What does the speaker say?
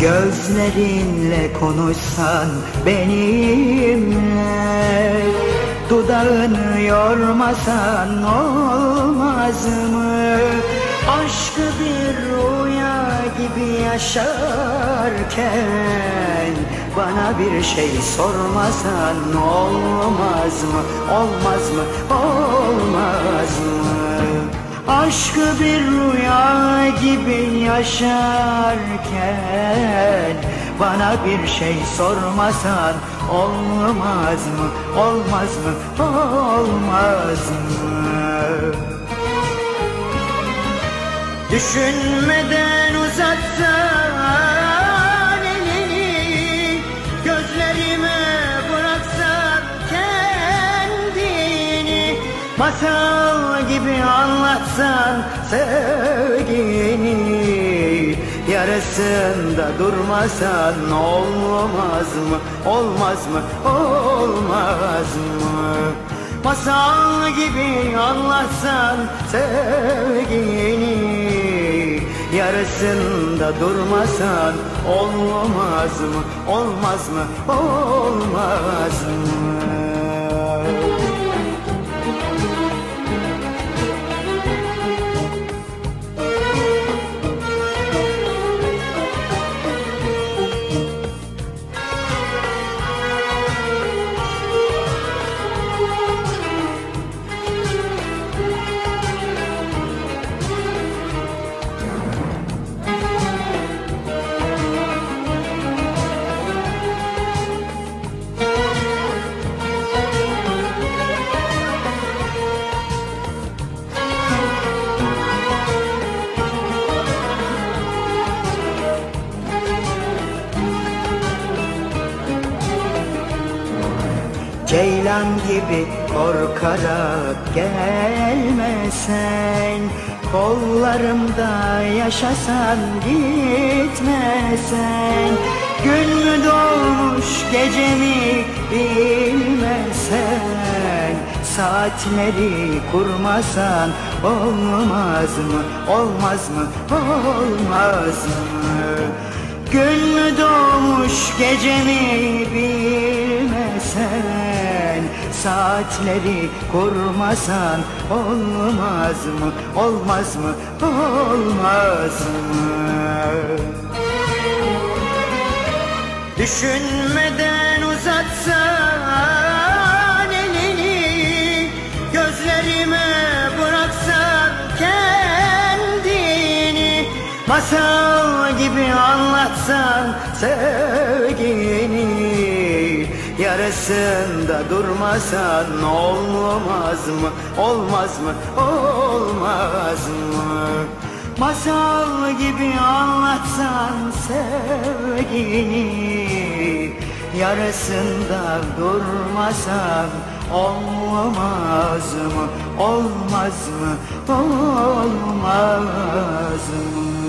Gözlerinle konuşsan benimle Dudağını yormasan olmaz mı? Aşkı bir rüya gibi yaşarken Bana bir şey sormasan olmaz mı? Olmaz mı? Olmaz mı? Aşkı bir rüya gibi yaşarken Bana bir şey sormasan olmaz mı, olmaz mı, olmaz mı? Düşünmeden uzatsan elini Gözlerime bıraksan kendini Masal gibi anlatsan sevgini Yarısında durmasan olmaz mı, olmaz mı, olmaz mı? Masal gibi anlatsan sevgini. Yarısında durmasan olmaz mı, olmaz mı, olmaz Ceylan gibi korkarak gelmesen Kollarımda yaşasan gitmesen Gün mü doğmuş gece mi bilmesen Saatleri kurmasan olmaz mı, olmaz mı, olmaz mı? Gün mü doğmuş gece mi bilmesen Saatleri kurmasan olmaz mı, olmaz mı, olmaz mı? Düşünmeden uzatsan elini Gözlerime bıraksan kendini Masal gibi anlatsan sevgini Yarısında durmasan olmaz mı, olmaz mı, olmaz mı? Masal gibi anlatsan sevgini. Yarısında durmasan olmaz mı, olmaz mı, olmaz mı?